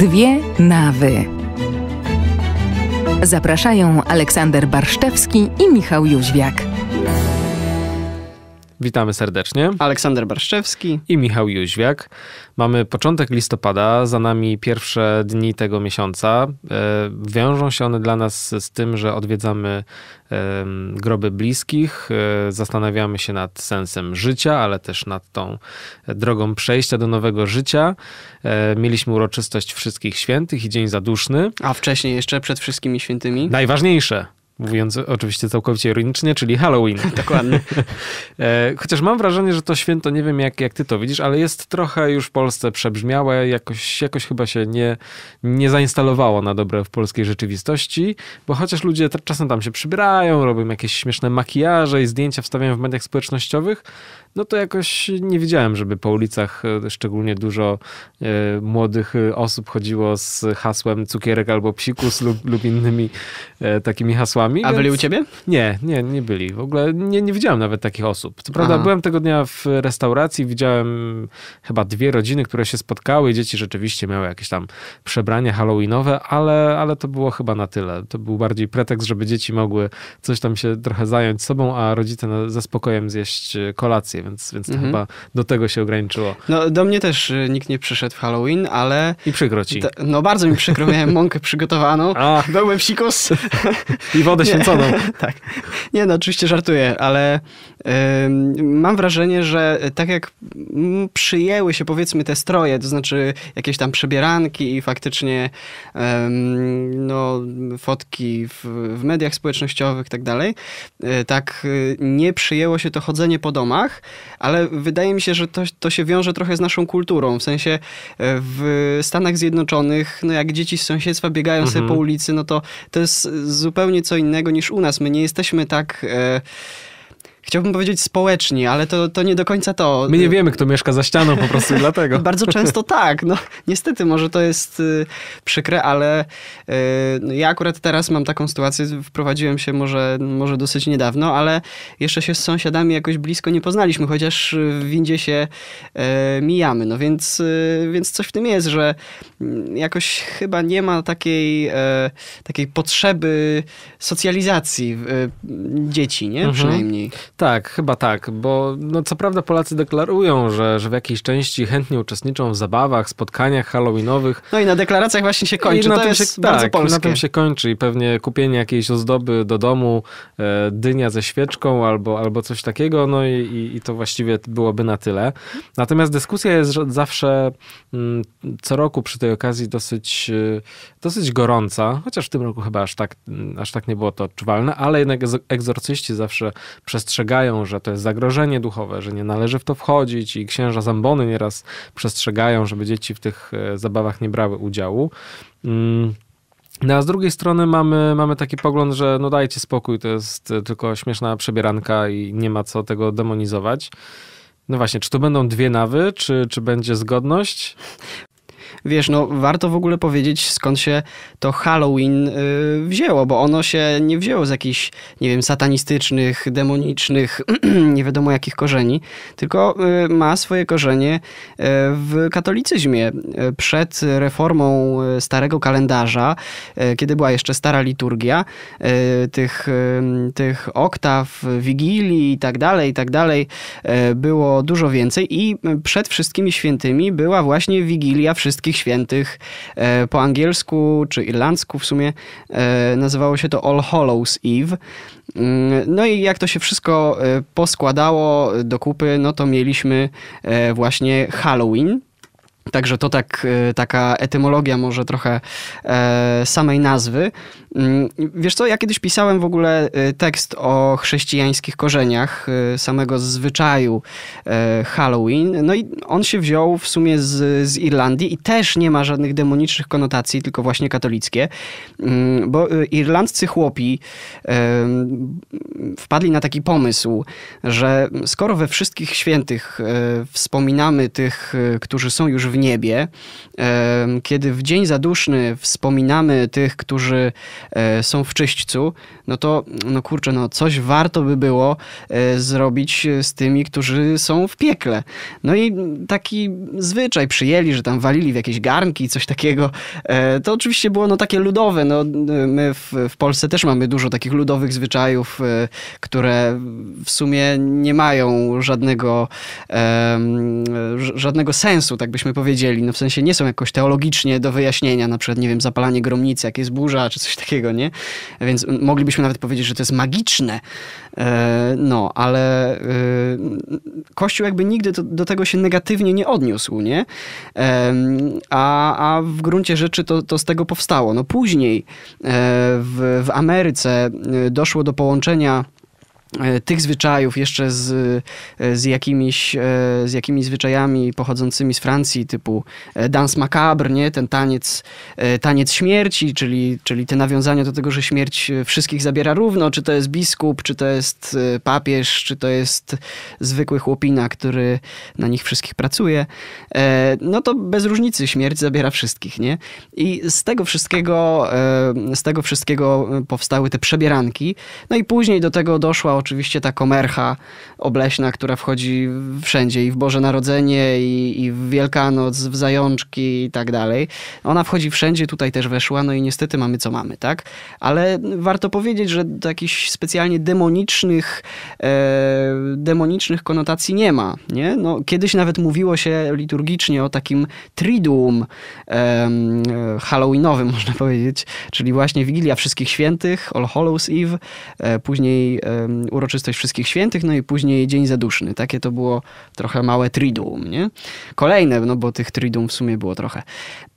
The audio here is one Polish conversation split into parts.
Dwie nawy. Zapraszają Aleksander Barszczewski i Michał Jóźwiak. Witamy serdecznie. Aleksander Barszczewski i Michał Jóźwiak. Mamy początek listopada, za nami pierwsze dni tego miesiąca. E, wiążą się one dla nas z tym, że odwiedzamy groby bliskich, e, zastanawiamy się nad sensem życia, ale też nad tą drogą przejścia do nowego życia. E, mieliśmy uroczystość Wszystkich Świętych i Dzień Zaduszny. A wcześniej jeszcze przed Wszystkimi Świętymi? Najważniejsze mówiąc oczywiście całkowicie ironicznie, czyli Halloween. Dokładnie. E, chociaż mam wrażenie, że to święto, nie wiem jak, jak ty to widzisz, ale jest trochę już w Polsce przebrzmiałe, jakoś, jakoś chyba się nie, nie zainstalowało na dobre w polskiej rzeczywistości, bo chociaż ludzie czasem tam się przybierają, robią jakieś śmieszne makijaże i zdjęcia wstawiają w mediach społecznościowych, no to jakoś nie widziałem, żeby po ulicach e, szczególnie dużo e, młodych osób chodziło z hasłem cukierek albo psikus lub, lub innymi takimi hasłami. A więc... byli u ciebie? Nie, nie, nie byli. W ogóle nie, nie widziałem nawet takich osób. Co prawda Aha. byłem tego dnia w restauracji, widziałem chyba dwie rodziny, które się spotkały. Dzieci rzeczywiście miały jakieś tam przebrania halloweenowe, ale, ale to było chyba na tyle. To był bardziej pretekst, żeby dzieci mogły coś tam się trochę zająć sobą, a rodzice ze spokojem zjeść e, więc, więc to mhm. chyba do tego się ograniczyło. No do mnie też e, nikt nie przyszedł w Halloween, ale... I przykro ci. no bardzo mi przykro, miałem mąkę przygotowaną. A. Byłem psikus. I wodę święconą. tak. Nie, no oczywiście żartuję, ale mam wrażenie, że tak jak przyjęły się powiedzmy te stroje, to znaczy jakieś tam przebieranki i faktycznie no, fotki w, w mediach społecznościowych i tak dalej, e, tak e, nie przyjęło się to chodzenie po domach, ale wydaje mi się, że to, to się wiąże trochę z naszą kulturą. W sensie e, w Stanach Zjednoczonych, no jak dzieci z sąsiedztwa biegają mhm. sobie po ulicy, no to to jest zupełnie co innego niż u nas. My nie jesteśmy tak chciałbym powiedzieć społeczni, ale to, to nie do końca to. My nie wiemy, kto mieszka za ścianą po prostu dlatego. Bardzo często tak. No, niestety, może to jest y, przykre, ale y, no, ja akurat teraz mam taką sytuację, wprowadziłem się może, może dosyć niedawno, ale jeszcze się z sąsiadami jakoś blisko nie poznaliśmy, chociaż w windzie się y, mijamy. No więc, y, więc coś w tym jest, że mm, jakoś chyba nie ma takiej, y, takiej potrzeby socjalizacji y, dzieci, nie? Mhm. Przynajmniej. Tak, chyba tak, bo no, co prawda Polacy deklarują, że, że w jakiejś części chętnie uczestniczą w zabawach, spotkaniach halloweenowych. No i na deklaracjach właśnie się kończy, I na to tym jest się, bardzo tak, polskie. na tym się kończy i pewnie kupienie jakiejś ozdoby do domu, e, dynia ze świeczką albo, albo coś takiego, no i, i, i, to właściwie byłoby na tyle. Natomiast dyskusja jest zawsze mm, co roku przy tej okazji dosyć, e, dosyć gorąca, chociaż w tym roku chyba aż tak, aż tak nie było to odczuwalne, ale jednak egzorcyści zawsze przestrzegają że to jest zagrożenie duchowe, że nie należy w to wchodzić i księża zambony nieraz przestrzegają, żeby dzieci w tych e, zabawach nie brały udziału. Mm. No a z drugiej strony mamy, mamy taki pogląd, że no dajcie spokój, to jest tylko śmieszna przebieranka i nie ma co tego demonizować. No właśnie, czy to będą dwie nawy, czy, czy będzie zgodność? Wiesz, no warto w ogóle powiedzieć, skąd się to Halloween y, wzięło, bo ono się nie wzięło z jakichś, nie wiem, satanistycznych, demonicznych, nie wiadomo jakich korzeni, tylko y, ma swoje korzenie y, w katolicyzmie. Przed reformą starego kalendarza, kiedy była jeszcze stara liturgia, tych, tych oktaw, wigilii i tak dalej, i tak dalej, było dużo więcej i przed wszystkimi świętymi była właśnie Wigilia wszystkich Wszystkich Świętych. E, po angielsku czy irlandzku w sumie e, nazywało się to All Hallows Eve. Mm, no i jak to się wszystko e, poskładało do kupy, no to mieliśmy właśnie Halloween. Także to tak, taka etymologia może trochę samej nazwy. Mm, wiesz co, ja kiedyś pisałem w ogóle y, tekst o chrześcijańskich korzeniach y, samego zwyczaju y, Halloween. No i on się wziął w sumie z, z Irlandii i też nie ma żadnych demonicznych konotacji, tylko właśnie katolickie. Mm, bo irlandzcy chłopi wpadli na taki pomysł, że skoro we wszystkich świętych wspominamy tych, którzy są już w niebie, kiedy w dzień zaduszny wspominamy tych, którzy są w czyśćcu, no to, no kurczę, no coś warto by było e, zrobić z tymi, którzy są w piekle. No i taki zwyczaj przyjęli, że tam walili w jakieś garnki, coś takiego. E, to oczywiście było no takie ludowe. No, my w, w Polsce też mamy dużo takich ludowych zwyczajów, które w sumie nie mają żadnego, żadnego sensu, tak byśmy powiedzieli. No w sensie nie są jakoś teologicznie do wyjaśnienia, na przykład, nie wiem, zapalanie gromnicy, jak jest burza, czy coś takiego, nie? Więc moglibyśmy nawet powiedzieć, że to jest magiczne. E, no, ale e, Kościół jakby nigdy do, tego się negatywnie nie odniósł, nie? A, a w gruncie rzeczy to, to z tego powstało. No później e, w, w Ameryce doszło do połączenia E, tych zwyczajów jeszcze z, e, z, jakimiś, e, z jakimiś zwyczajami pochodzącymi z Francji, typu dance macabre, nie? ten taniec, taniec śmierci, czyli, czyli te nawiązania do tego, że śmierć wszystkich zabiera równo, czy to jest biskup, czy to jest papież, czy to jest zwykły chłopina, który na nich wszystkich pracuje, no to bez różnicy śmierć zabiera wszystkich, nie? I z tego wszystkiego, z tego wszystkiego powstały te przebieranki, no i później do tego doszła oczywiście ta komercha obleśna, która wchodzi wszędzie i w Boże Narodzenie, i, i w Wielkanoc, w Zajączki i tak dalej. Ona wchodzi wszędzie, tutaj też weszła, no i niestety mamy co mamy, tak? Ale warto powiedzieć, że jakichś specjalnie demonicznych, e, demonicznych konotacji nie ma, nie? No, kiedyś nawet mówiło się liturgicznie o takim triduum e, halloweenowym, można powiedzieć, czyli właśnie Wigilia Wszystkich Świętych, All Hallows Eve, e, później uroczystość Wszystkich Świętych, no i później Dzień Zaduszny. Takie to było trochę małe triduum, nie? Kolejne, no bo tych triduum w sumie było trochę.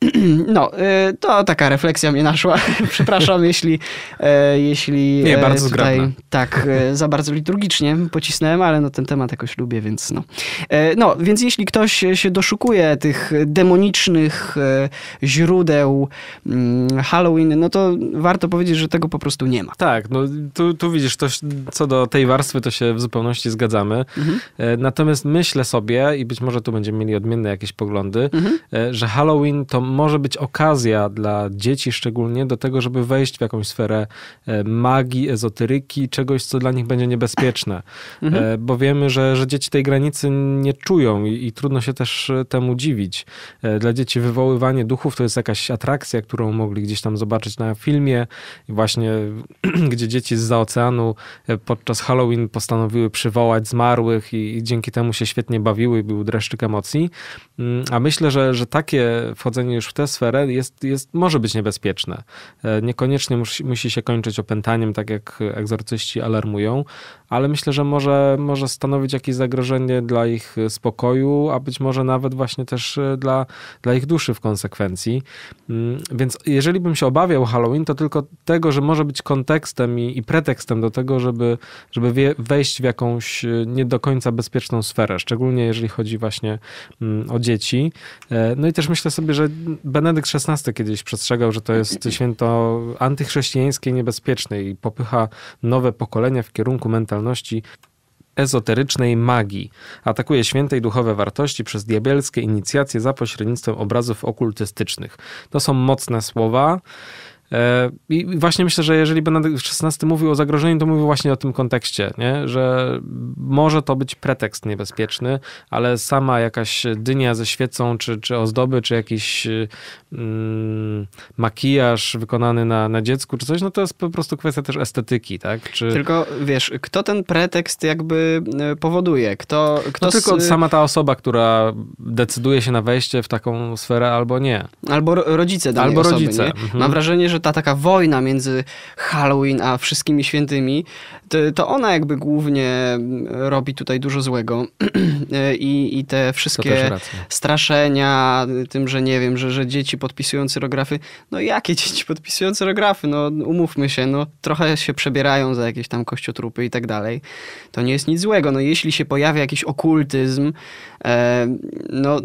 No, y, to taka refleksja mnie naszła. Przepraszam, jeśli, e, jeśli Nie, bardzo tutaj zgrabna. tak e, za bardzo liturgicznie pocisnąłem, ale no ten temat jakoś lubię, więc no. E, no, więc jeśli ktoś się doszukuje tych demonicznych źródeł mm, Halloween, no to warto powiedzieć, że tego po prostu nie ma. Tak, no tu, tu widzisz, to, co do tej warstwy, to się w zupełności zgadzamy. Mhm. Natomiast myślę sobie, i być może tu będziemy mieli odmienne jakieś poglądy, mhm. że Halloween to może być okazja dla dzieci szczególnie do tego, żeby wejść w jakąś sferę e, magii, ezoteryki, czegoś, co dla nich będzie niebezpieczne. Mhm. E, bo wiemy, że, że dzieci tej granicy nie czują i, i trudno się też e, temu dziwić. Dla dzieci wywoływanie duchów to jest jakaś atrakcja, którą mogli gdzieś tam zobaczyć na filmie i właśnie gdzie dzieci z oceanu podczas Halloween postanowiły przywołać zmarłych i, i dzięki temu się świetnie bawiły i był dreszczyk emocji. Mm, a myślę, że, że takie wchodzenie już w tę sferę jest, jest, może być niebezpieczne. E, niekoniecznie musi, musi się kończyć opętaniem, tak jak egzorcyści alarmują, ale myślę, że może, może stanowić jakieś zagrożenie dla ich spokoju, a być może nawet właśnie też e, dla, dla ich duszy w konsekwencji. Mm, więc jeżeli bym się obawiał Halloween, to tylko tego, że może być kontekstem i, i pretekstem do tego, żeby, żeby wejść w jakąś e, nie do końca bezpieczną sferę, szczególnie jeżeli chodzi właśnie mm, o dzieci. No i też myślę sobie, że Benedykt XVI kiedyś przestrzegał, że to jest święto antychrześcijańskie i niebezpieczne i popycha nowe pokolenia w kierunku mentalności ezoterycznej magii. Atakuje święte i duchowe wartości przez diabelskie inicjacje za pośrednictwem obrazów okultystycznych. To są mocne słowa. E, I właśnie myślę, że jeżeli Benedykt XVI mówił o zagrożeniu, to mówił właśnie o tym kontekście, nie? że może to być pretekst niebezpieczny, ale sama jakaś dynia ze świecą, czy, czy ozdoby, czy jakiś mm, makijaż wykonany na, na dziecku, czy coś, no to jest po prostu kwestia też estetyki, tak? Czy... Tylko wiesz, kto ten pretekst jakby e, powoduje? Kto, kto no tylko z... sama ta osoba, która decyduje się na wejście w taką sferę albo nie. Albo rodzice danej Albo osoby, rodzice. Mhm. Mam wrażenie, że ta taka wojna między Halloween a wszystkimi świętymi, to, ona jakby głównie robi tutaj dużo złego. I, i te wszystkie straszenia tym, że nie wiem, że, że dzieci podpisują cyrografy. No jakie dzieci podpisują cyrografy? No umówmy się, no trochę się przebierają za jakieś tam kościotrupy i tak dalej. To nie jest nic złego. No jeśli się pojawia jakiś okultyzm, e, no,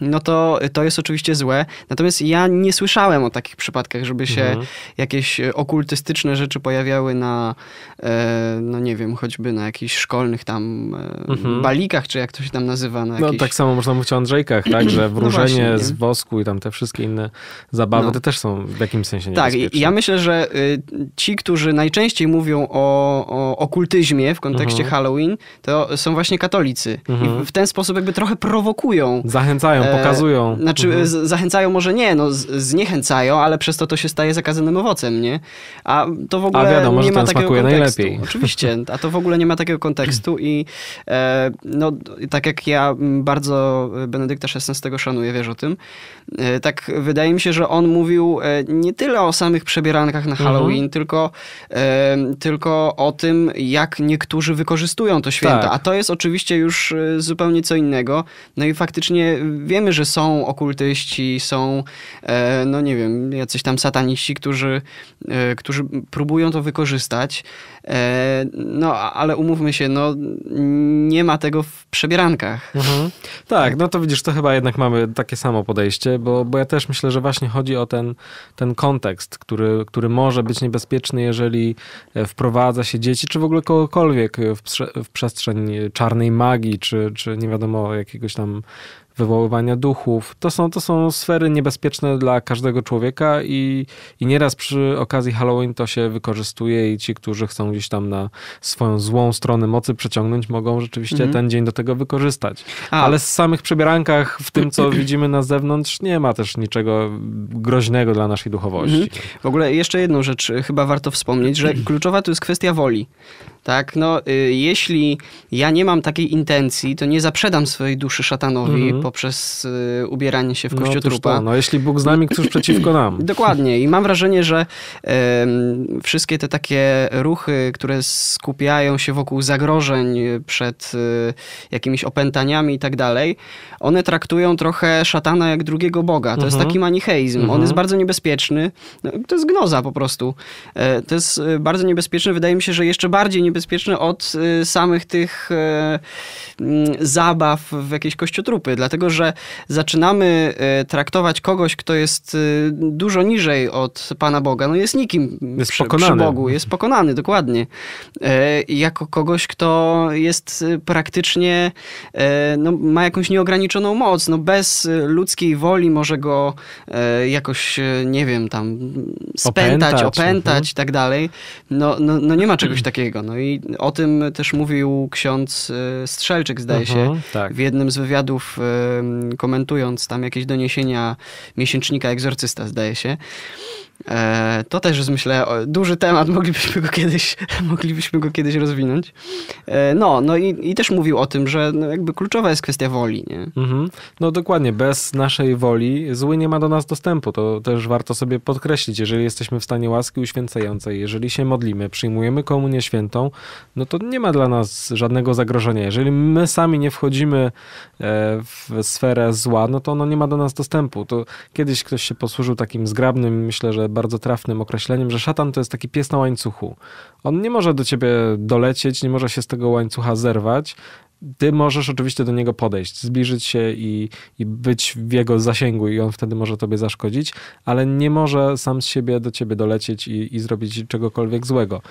no to, to jest oczywiście złe. Natomiast ja nie słyszałem o takich przypadkach, żeby się Mhm. jakieś e, okultystyczne rzeczy pojawiały na, e, no nie wiem, choćby na jakichś szkolnych tam e, Mhm. balikach, czy jak to się tam nazywa. Na No jakieś... tak samo można mówić o Andrzejkach, tak, że wróżenie właśnie, nie? z wosku i tam te wszystkie inne zabawy, No. to też są w jakimś sensie Tak, ja myślę, że y, ci, którzy najczęściej mówią o, o okultyzmie w kontekście Mhm. Halloween, to są właśnie katolicy. Mhm. I w ten sposób jakby trochę prowokują. Zachęcają, E, pokazują. Znaczy, Mhm. zachęcają może nie, no zniechęcają, ale przez to to się staje zakazanym owocem, nie? A to w ogóle wiadomo, nie że ma takiego smakuje kontekstu. najlepiej. Oczywiście, a to w ogóle nie ma takiego kontekstu i e, no, tak jak ja bardzo Benedykta XVI szanuję, wiesz o tym, e, tak wydaje mi się, że on mówił e, nie tyle o samych przebierankach na Halloween, Mhm. tylko, tylko o tym, jak niektórzy wykorzystują to święto. Tak. A to jest oczywiście już zupełnie co innego. No i faktycznie wiemy, że są okultyści, są, no nie wiem, jacyś tam sataniści, którzy, którzy próbują to wykorzystać. E, No, ale umówmy się, no nie ma tego w przebierankach. Mhm. Tak, no to widzisz, to chyba jednak mamy takie samo podejście, bo, bo ja też myślę, że właśnie chodzi o ten, ten kontekst, który, który może być niebezpieczny, jeżeli e, wprowadza się dzieci, czy w ogóle kogokolwiek w, w przestrzeń czarnej magii, czy, czy nie wiadomo jakiegoś tam wywoływania duchów. To są, to są sfery niebezpieczne dla każdego człowieka i, i nieraz przy okazji Halloween to się wykorzystuje i ci, którzy chcą gdzieś tam na swoją złą stronę mocy przeciągnąć, mogą rzeczywiście Mhm. ten dzień do tego wykorzystać. A, Ale z samych przebierankach, w tym co widzimy na zewnątrz, nie ma też niczego groźnego dla naszej duchowości. Mhm. W ogóle jeszcze jedną rzecz chyba warto wspomnieć, że kluczowa to jest kwestia woli. Tak, no y, jeśli ja nie mam takiej intencji, to nie zaprzedam swojej duszy szatanowi Mhm. poprzez y, ubieranie się w No, kościotrupa. to, no jeśli Bóg z nami, któż przeciwko nam? Dokładnie. I mam wrażenie, że em, wszystkie te takie ruchy, które skupiają się wokół zagrożeń y, przed y, jakimiś opętaniami i tak dalej, one traktują trochę szatana jak drugiego boga. To jest Mhm. taki manicheizm. On Mhm. jest bardzo niebezpieczny. No, To jest gnoza po prostu. E, To jest e, bardzo niebezpieczne. Wydaje mi się, że jeszcze bardziej niebezpieczne od e, samych tych e, mm, zabaw w jakieś kościotrupy. Dlatego, że zaczynamy e, traktować kogoś, kto jest dużo niżej od Pana Boga. No jest nikim Jest przy, pokonany. przy Bogu. Jest pokonany, dokładnie. E, Jako kogoś, kto jest praktycznie, e, no, ma jakąś nieograniczoną moc. No bez ludzkiej woli może go e, jakoś, nie wiem, tam spętać, Opętać, opętać mhm. i tak dalej. No, no, no nie ma czegoś takiego. No i o tym też mówił ksiądz e, Strzelczyk, zdaje się, Mhm, tak. w jednym z wywiadów, e, komentując tam jakieś doniesienia miesięcznika Egzorcysta, zdaje się. E, To też jest, myślę, duży temat, moglibyśmy go kiedyś, moglibyśmy go kiedyś rozwinąć. E, No, no i, i też mówił o tym, że no jakby kluczowa jest kwestia woli, nie? Mhm. No dokładnie, bez naszej woli zły nie ma do nas dostępu. To też warto sobie podkreślić. Jeżeli jesteśmy w stanie łaski uświęcającej, jeżeli się modlimy, przyjmujemy komunię świętą, no to nie ma dla nas żadnego zagrożenia. Jeżeli my sami nie wchodzimy e, w sferę zła, no to ono nie ma do nas dostępu. To kiedyś ktoś się posłużył takim zgrabnym, myślę, że bardzo trafnym określeniem, że szatan to jest taki pies na łańcuchu. On nie może do ciebie dolecieć, nie może się z tego łańcucha zerwać. Ty możesz oczywiście do niego podejść, zbliżyć się i, i być w jego zasięgu, i on wtedy może tobie zaszkodzić, ale nie może sam z siebie do ciebie dolecieć i, i zrobić czegokolwiek złego.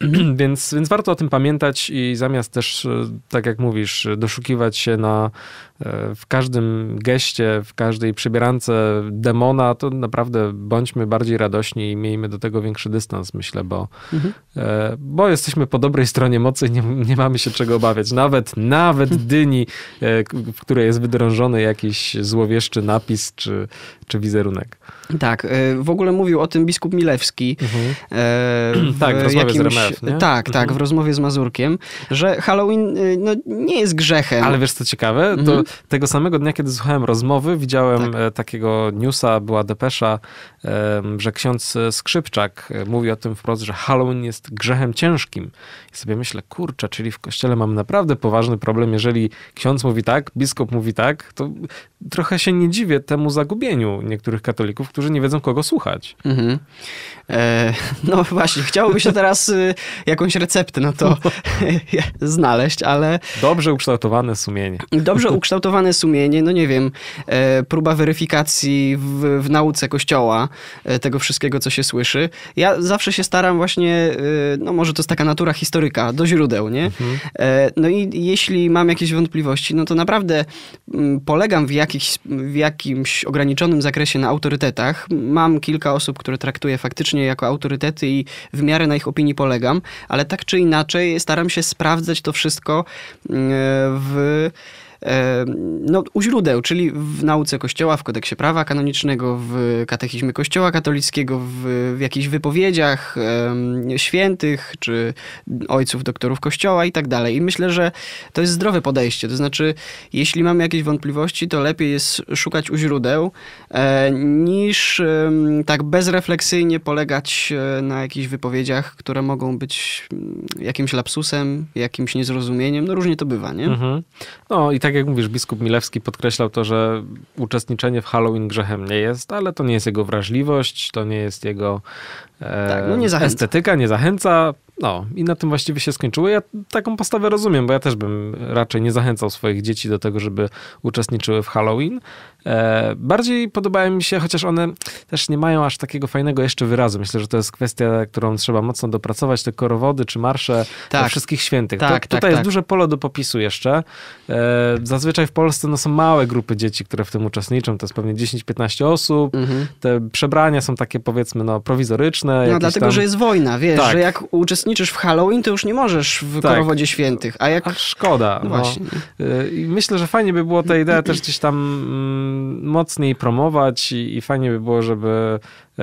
więc, więc warto o tym pamiętać i zamiast też, e, tak jak mówisz, doszukiwać się na, e, w każdym geście, w każdej przybierance demona, to naprawdę bądźmy bardziej radośni i miejmy do tego większy dystans, myślę, bo, e, bo jesteśmy po dobrej stronie mocy i nie, nie mamy się czego obawiać. Nawet, nawet dyni, e, w której jest wydrążony jakiś złowieszczy napis czy, czy wizerunek. Tak, e, w ogóle mówił o tym biskup Milewski. e, Tak, w rozmowie z RMF, nie? Tak, tak, w rozmowie z Mazurkiem, że Halloween e, no, nie jest grzechem. Ale wiesz co ciekawe? To Mhm. tego samego dnia, kiedy słuchałem rozmowy, widziałem Tak. takiego newsa, była depesza, że ksiądz Skrzypczak mówi o tym wprost, że Halloween jest grzechem ciężkim. I sobie myślę, kurczę, czyli w kościele mamy naprawdę poważny problem, jeżeli ksiądz mówi tak, biskup mówi tak, to trochę się nie dziwię temu zagubieniu niektórych katolików, którzy nie wiedzą kogo słuchać. Mhm. E, no właśnie, chciałoby się teraz y, jakąś receptę na to znaleźć, ale Dobrze ukształtowane sumienie. dobrze ukształtowane sumienie, no nie wiem, e, próba weryfikacji w, w nauce kościoła, e, tego wszystkiego, co się słyszy. Ja zawsze się staram właśnie, no może to jest taka natura historyka, do źródeł, nie? E, no i jeśli mam jakieś wątpliwości, no to naprawdę mm, polegam w, jakichś, w jakimś ograniczonym zakresie na autorytetach. Mam kilka osób, które traktuję faktycznie jako autorytety i w miarę na ich opinii polegam, ale tak czy inaczej staram się sprawdzać to wszystko mm, w e, no, u źródeł, czyli w nauce Kościoła, w kodeksie prawa kanonicznego, w katechizmie Kościoła katolickiego, w, w jakichś wypowiedziach świętych, czy ojców, doktorów Kościoła i tak dalej. I myślę, że to jest zdrowe podejście. To znaczy, jeśli mamy jakieś wątpliwości, to lepiej jest szukać u źródeł, e, niż tak bezrefleksyjnie polegać e, na jakichś wypowiedziach, które mogą być mm, jakimś lapsusem, jakimś niezrozumieniem. No różnie to bywa, nie? Mhm. No i tak jak mówisz, biskup Milewski podkreślał to, że uczestniczenie w Halloween grzechem nie jest, ale to nie jest jego wrażliwość, to nie jest jego e, Tak, no nie estetyka, nie zachęca. No i na tym właściwie się skończyło. Ja taką postawę rozumiem, bo ja też bym raczej nie zachęcał swoich dzieci do tego, żeby uczestniczyły w Halloween. E, bardziej podobają mi się, chociaż one też nie mają aż takiego fajnego jeszcze wyrazu. Myślę, że to jest kwestia, którą trzeba mocno dopracować, te korowody czy marsze Tak. wszystkich świętych. Tak, to, tak, tutaj jest tak. duże pole do popisu jeszcze. E, zazwyczaj w Polsce no, są małe grupy dzieci, które w tym uczestniczą. To jest pewnie 10-15 osób. Mhm. Te przebrania są takie powiedzmy no, prowizoryczne. No dlatego, tam... że jest wojna, wiesz, Tak. że jak uczestniczysz w Halloween, to już nie możesz w Tak. korowodzie świętych, a jak... A szkoda. No No właśnie. Y, myślę, że fajnie by było tę ideę też gdzieś tam mm, mocniej promować i, i fajnie by było, żeby,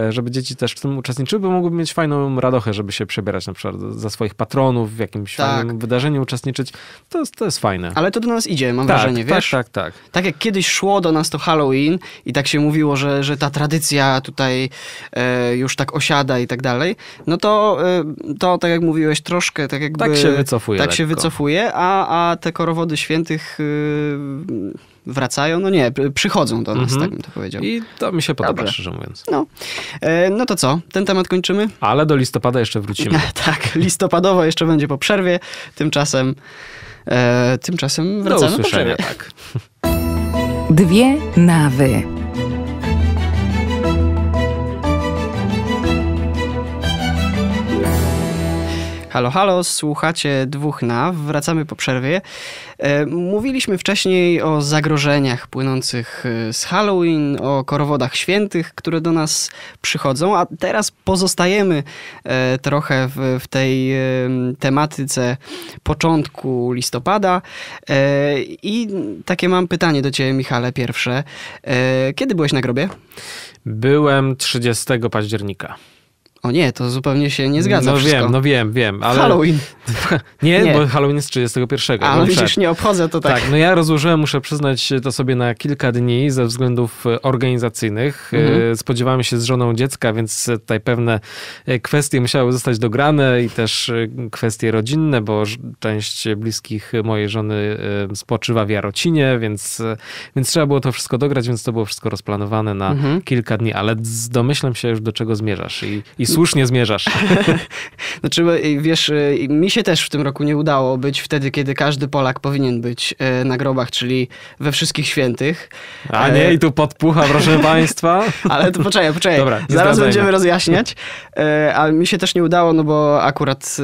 żeby dzieci też w tym uczestniczyły, bo mogłyby mieć fajną radochę, żeby się przebierać na przykład za swoich patronów, w jakimś Tak. fajnym wydarzeniu uczestniczyć. To jest, to jest fajne. Ale to do nas idzie, mam tak, wrażenie, tak, wiesz? tak, tak. Tak jak kiedyś szło do nas to Halloween i tak się mówiło, że, że ta tradycja tutaj e, już tak osiada i tak dalej, no to, e, to tak jak mówiłeś, troszkę tak jakby... Tak się wycofuje Tak się lekko. wycofuje, a, a te korowody świętych e, wracają, no nie, przychodzą do nas, Mhm. tak bym to powiedział. I to mi się podoba, Dobrze. szczerze mówiąc. No, e, no to co, ten temat kończymy? Ale do listopada jeszcze wrócimy. tak, listopadowo jeszcze będzie po przerwie, tymczasem, e, tymczasem Do wracamy po usłyszenia, przerwie. tak. Dwie nawy. Halo, halo, słuchacie dwóch naw, wracamy po przerwie. E, Mówiliśmy wcześniej o zagrożeniach płynących e, z Halloween, o korowodach świętych, które do nas przychodzą, a teraz pozostajemy e, trochę w, w tej tematyce początku listopada. I takie mam pytanie do ciebie, Michale, pierwsze. Kiedy byłeś na grobie? Byłem 30 października. O nie, to zupełnie się nie zgadza No wszystko. wiem, no wiem, wiem, ale... Halloween. Nie, Nie. bo Halloween jest 31. A, no przed. widzisz, nie obchodzę to tak. Tak, no ja rozłożyłem, muszę przyznać to sobie na kilka dni ze względów e, organizacyjnych. Mhm. E, Spodziewamy się z żoną dziecka, więc tutaj pewne e, kwestie musiały zostać dograne i też kwestie rodzinne, bo część bliskich mojej żony spoczywa w Jarocinie, więc, więc trzeba było to wszystko dograć, więc to było wszystko rozplanowane na Mhm. kilka dni, ale domyślam się już do czego zmierzasz i, i słusznie zmierzasz. Znaczy, y, wiesz, y, mi się też w tym roku nie udało być wtedy, kiedy każdy Polak powinien być y, na grobach, czyli we wszystkich świętych. A nie, i tu podpucha, proszę państwa. Ale to poczekaj, poczekaj. Dobra, Zaraz zdradzajmy. będziemy rozjaśniać. Y, Ale mi się też nie udało, no bo akurat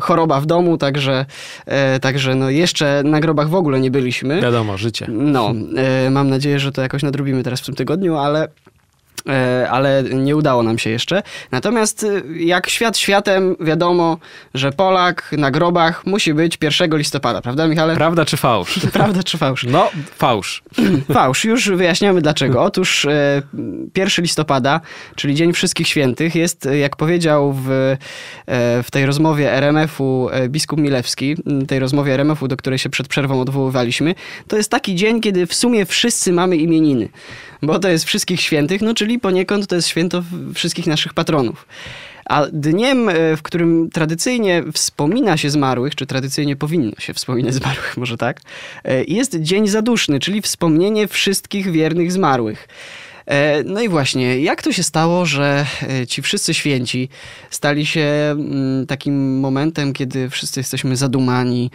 choroba w domu, także, y, także no jeszcze na grobach w ogóle nie byliśmy. Wiadomo, życie. No, mam nadzieję, że to jakoś nadrobimy teraz w tym tygodniu, ale, ale nie udało nam się jeszcze. Natomiast y, jak świat światem, wiadomo, że Polak na grobach musi być 1 listopada, prawda Michale? Prawda czy fałsz? Prawda czy fałsz? No, fałsz. Fałsz, już wyjaśniamy dlaczego. Otóż e, 1 listopada, czyli Dzień Wszystkich Świętych, jest, e, jak powiedział w, e, w tej rozmowie RMF-u e, biskup Milewski, tej rozmowie RMF-u, do której się przed przerwą odwoływaliśmy, to jest taki dzień, kiedy w sumie wszyscy mamy imieniny, bo to jest Wszystkich Świętych, no czyli poniekąd to jest święto wszystkich naszych patronów. A dniem, e, w którym tradycyjnie wspomina się zmarłych, czy tradycyjnie powinno się wspominać zmarłych, może tak, e, jest Dzień Zaduszny, czyli wspomnienie wszystkich wiernych zmarłych. E, no i właśnie, jak to się stało, że ci wszyscy święci stali się mm, takim momentem, kiedy wszyscy jesteśmy zadumani,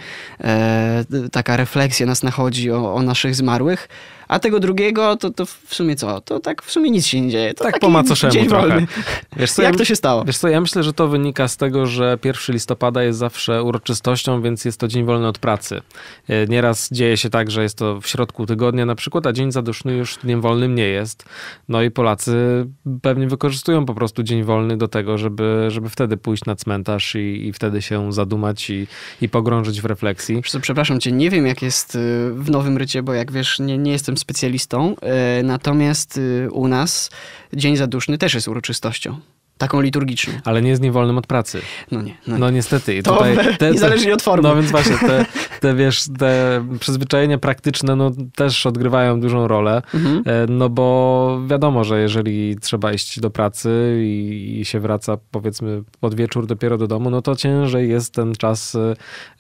taka refleksja nas nachodzi o, o naszych zmarłych, a tego drugiego to, to w sumie co? To tak w sumie nic się nie dzieje. To tak po macoszemu dzień trochę. wolny. Wiesz co, Jak ja, to się stało? Wiesz co, ja myślę, że to wynika z tego, że 1 listopada jest zawsze uroczystością, więc jest to dzień wolny od pracy. E, Nieraz dzieje się tak, że jest to w środku tygodnia na przykład, a dzień zaduszny już dniem wolnym nie jest. No i Polacy pewnie wykorzystują po prostu dzień wolny do tego, żeby, żeby wtedy pójść na cmentarz i, i wtedy się zadumać i, i pogrążyć w refleksji. Przepraszam cię, nie wiem jak jest y, w Nowym Rycie, bo jak wiesz, nie, nie jestem specjalistą, y, natomiast y, u nas Dzień Zaduszny też jest uroczystością. Taką liturgiczną. Ale nie jest dniem wolnym od pracy. No nie. No, No nie. niestety. I To tutaj niezależnie od formy. No więc właśnie te, te, wiesz, te przyzwyczajenia praktyczne no, też odgrywają dużą rolę. Mhm. E, No bo wiadomo, że jeżeli trzeba iść do pracy i, i się wraca powiedzmy pod wieczór dopiero do domu, no to ciężej jest ten czas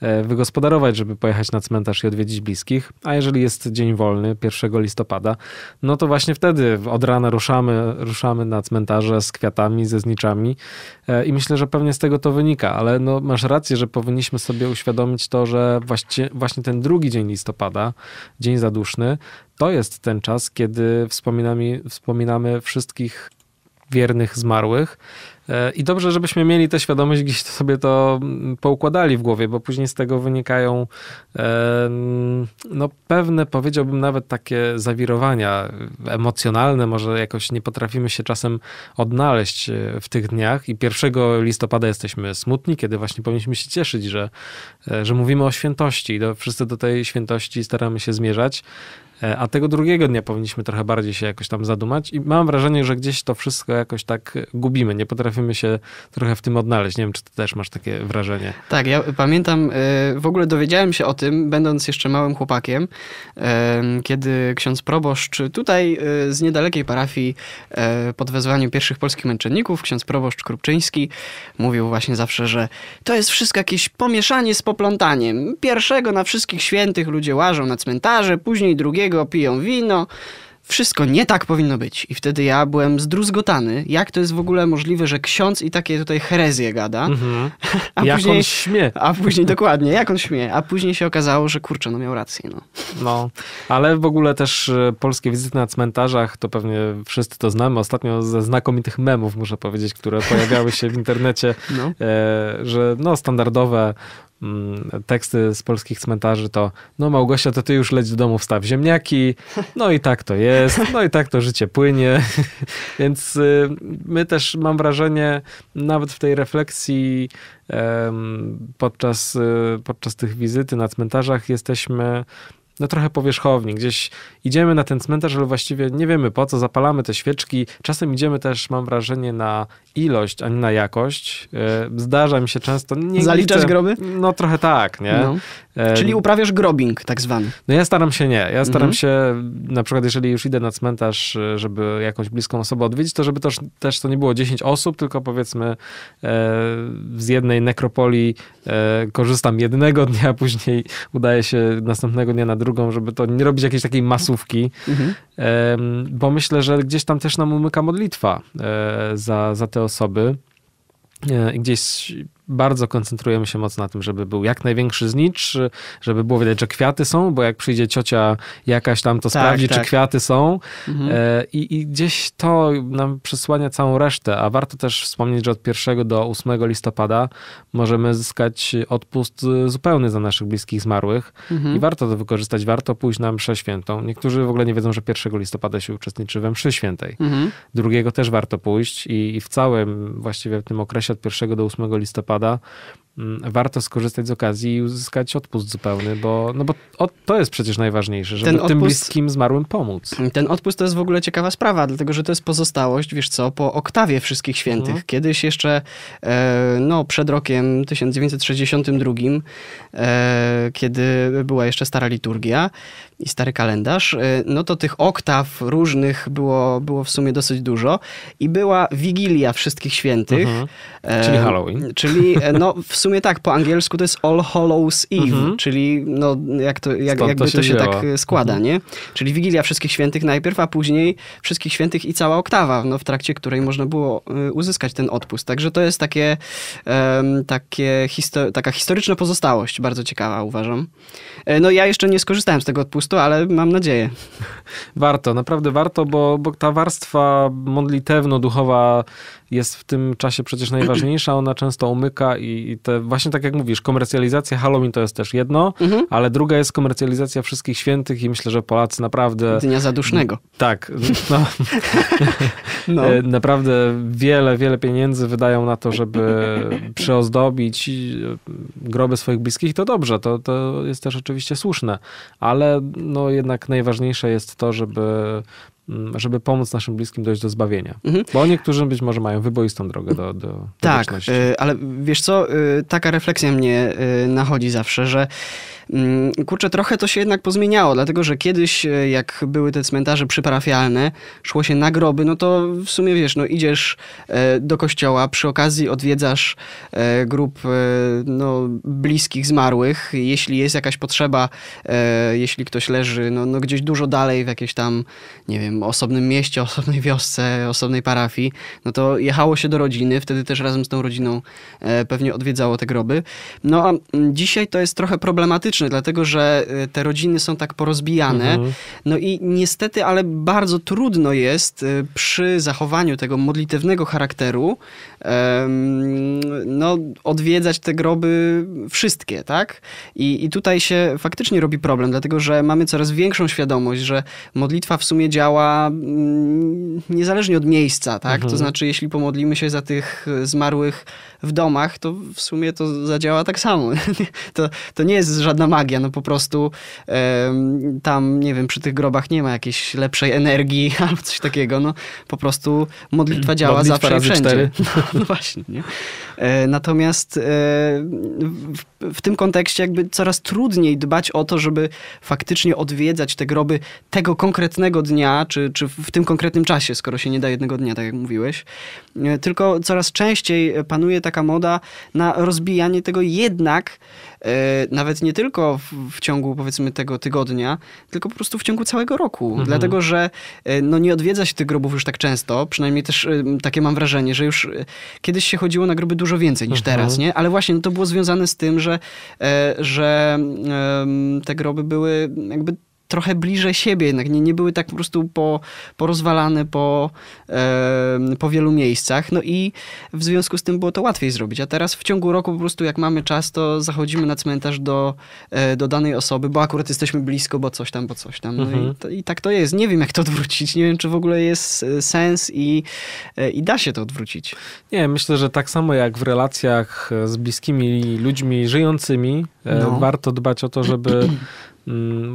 e, wygospodarować, żeby pojechać na cmentarz i odwiedzić bliskich. A jeżeli jest dzień wolny, 1 listopada, no to właśnie wtedy od rana ruszamy, ruszamy na cmentarze z kwiatami, ze E, i myślę, że pewnie z tego to wynika, ale no masz rację, że powinniśmy sobie uświadomić to, że właśnie, właśnie ten drugi dzień listopada, dzień zaduszny, to jest ten czas, kiedy wspominamy, wspominamy wszystkich wiernych zmarłych. I dobrze, żebyśmy mieli tę świadomość, gdzieś to sobie to mm, poukładali w głowie, bo później z tego wynikają no, pewne, powiedziałbym, nawet takie zawirowania emocjonalne. Może jakoś nie potrafimy się czasem odnaleźć e, w tych dniach. I 1 listopada jesteśmy smutni, kiedy właśnie powinniśmy się cieszyć, że, e, że mówimy o świętości i do, wszyscy do tej świętości staramy się zmierzać. E, A tego drugiego dnia powinniśmy trochę bardziej się jakoś tam zadumać i mam wrażenie, że gdzieś to wszystko jakoś tak gubimy. Nie potrafimy się trochę w tym odnaleźć. Nie wiem, czy ty też masz takie wrażenie. Tak, ja pamiętam, y, w ogóle dowiedziałem się o tym, będąc jeszcze małym chłopakiem, em, kiedy ksiądz proboszcz tutaj z niedalekiej parafii e, pod wezwaniem pierwszych polskich męczenników, ksiądz proboszcz Krupczyński, mówił właśnie zawsze, że to jest wszystko jakieś pomieszanie z poplątaniem. Pierwszego na wszystkich świętych ludzie łażą na cmentarze, później drugiego piją wino. Wszystko nie tak powinno być. I wtedy ja byłem zdruzgotany. Jak to jest w ogóle możliwe, że ksiądz i takie tutaj herezje gada? Mhm. A Jak później- on śmie. A później, dokładnie, jak on śmieje. A później się okazało, że kurczę, no miał rację. No. No, ale w ogóle też e, polskie wizyty na cmentarzach, to pewnie wszyscy to znamy. Ostatnio ze znakomitych memów, muszę powiedzieć, które pojawiały się w internecie, No. e, że no standardowe teksty z polskich cmentarzy to no Małgosia, to ty już leć do domu, wstaw ziemniaki, no i tak to jest, no i tak to życie płynie. Więc y, my też, mam wrażenie, nawet w tej refleksji podczas, y, podczas tych wizyty na cmentarzach jesteśmy no trochę powierzchowni. Gdzieś idziemy na ten cmentarz, ale właściwie nie wiemy po co, zapalamy te świeczki. Czasem idziemy też, mam wrażenie, na ilość, a nie na jakość. E, Zdarza mi się często... Nie, Zaliczasz chcę- groby? No trochę tak, nie? No. E, Czyli uprawiasz grobbing, tak zwany. no ja staram się nie. Ja staram Mhm. się, na przykład jeżeli już idę na cmentarz, e, żeby jakąś bliską osobę odwiedzić, to żeby też, też to nie było 10 osób, tylko powiedzmy z jednej nekropolii korzystam jednego dnia, później udaje się następnego dnia na drugą, żeby to nie robić jakiejś takiej masówki, Mhm. Bo myślę, że gdzieś tam też nam umyka modlitwa e, za, za te osoby. E, I gdzieś bardzo koncentrujemy się mocno na tym, żeby był jak największy znicz, żeby było widać, że kwiaty są, bo jak przyjdzie ciocia jakaś tam, to Tak, sprawdzi, tak. czy kwiaty są. Mhm. E, I, I gdzieś to nam przysłania całą resztę, a warto też wspomnieć, że od 1 do 8 listopada możemy zyskać odpust zupełny za naszych bliskich zmarłych Mhm. i warto to wykorzystać, warto pójść na mszę świętą. Niektórzy w ogóle nie wiedzą, że 1 listopada się uczestniczy we mszy świętej. Mhm. Drugiego też warto pójść i, i w całym właściwie w tym okresie od 1 do 8 listopada mm, warto skorzystać z okazji i uzyskać odpust zupełny, bo, no bo o, to jest przecież najważniejsze, żeby Ten tym odpust- bliskim zmarłym pomóc. Ten odpust to jest w ogóle ciekawa sprawa, dlatego że to jest pozostałość, wiesz co, po oktawie wszystkich świętych. Mhm. Kiedyś jeszcze, e, no przed rokiem 1962, e, kiedy była jeszcze stara liturgia i stary kalendarz, e, no to tych oktaw różnych było, było w sumie dosyć dużo i była Wigilia Wszystkich Świętych. Mhm. Czyli Halloween. Czyli no, w sumie tak, po angielsku to jest All Hallows Eve, Mhm. czyli no, jak to, jak, Stąd to jakby się to się tak e, składa, Mhm. nie? Czyli Wigilia Wszystkich Świętych najpierw, a później Wszystkich Świętych i cała oktawa, no, w trakcie której można było e, uzyskać ten odpust. Także to jest takie, em, takie histo- taka historyczna pozostałość, bardzo ciekawa uważam. E, No ja jeszcze nie skorzystałem z tego odpustu, ale mam nadzieję. Warto, naprawdę warto, bo, bo ta warstwa modlitewno-duchowa jest w tym czasie przecież najważniejsza, ona często umyka i, i te, właśnie tak jak mówisz, komercjalizacja Halloween to jest też jedno, Mhm. ale druga jest komercjalizacja wszystkich świętych i myślę, że Polacy naprawdę, Dnia Zadusznego. tak, no, No. E, Naprawdę wiele, wiele pieniędzy wydają na to, żeby przyozdobić e, groby swoich bliskich. To dobrze, to, to jest też oczywiście słuszne, ale no jednak najważniejsze jest to, żeby, żeby pomóc naszym bliskim dojść do zbawienia. Mhm. Bo niektórzy być może mają wyboistą drogę do, do, do Tak, y, ale wiesz co, y, taka refleksja mnie y, nachodzi zawsze, że mm, kurczę, trochę to się jednak pozmieniało, dlatego że kiedyś, y, jak były te cmentarze przyparafialne, szło się na groby, no to w sumie wiesz, no idziesz e, do kościoła, przy okazji odwiedzasz e, grup e, no, bliskich zmarłych, jeśli jest jakaś potrzeba, e, jeśli ktoś leży no, no gdzieś dużo dalej w jakieś tam, nie wiem, osobnym mieście, osobnej wiosce, osobnej parafii, no to jechało się do rodziny, wtedy też razem z tą rodziną e, pewnie odwiedzało te groby. No a mm, dzisiaj to jest trochę problematyczne, dlatego że e, te rodziny są tak porozbijane. Mhm. No i niestety, ale bardzo trudno jest e, przy zachowaniu tego modlitewnego charakteru no, odwiedzać te groby wszystkie, tak? I, I tutaj się faktycznie robi problem, dlatego że mamy coraz większą świadomość, że modlitwa w sumie działa mm, niezależnie od miejsca, tak? Mhm. To znaczy, jeśli pomodlimy się za tych e, zmarłych w domach, to w sumie to zadziała tak samo. to, to nie jest żadna magia, no po prostu tam, nie wiem, przy tych grobach nie ma jakiejś lepszej energii albo coś takiego, no po prostu modlitwa działa Modlitwa zawsze i razy wszędzie. cztery. No, no właśnie, nie? E, Natomiast e, w, w tym kontekście jakby coraz trudniej dbać o to, żeby faktycznie odwiedzać te groby tego konkretnego dnia, czy, czy w tym konkretnym czasie, skoro się nie da jednego dnia, tak jak mówiłeś. E, Tylko coraz częściej panuje taka moda na rozbijanie tego jednak, nawet nie tylko w, w ciągu powiedzmy tego tygodnia, tylko po prostu w ciągu całego roku. Mhm. Dlatego, że e, no, nie odwiedza się tych grobów już tak często, przynajmniej też e, takie mam wrażenie, że już e, kiedyś się chodziło na groby dużo więcej niż Mhm. teraz, nie? Ale właśnie no, to było związane z tym, że, e, że te groby były jakby trochę bliżej siebie jednak, nie, nie były tak po prostu po, porozwalane po, em, po wielu miejscach, no i w związku z tym było to łatwiej zrobić, a teraz w ciągu roku po prostu jak mamy czas, to zachodzimy na cmentarz do, e, do danej osoby, bo akurat jesteśmy blisko, bo coś tam, bo coś tam, no Mhm. i, to, i tak to jest, nie wiem jak to odwrócić, nie wiem czy w ogóle jest e, sens i, e, i da się to odwrócić. Nie, myślę, że tak samo jak w relacjach z bliskimi ludźmi żyjącymi, e, No. warto dbać o to, żeby,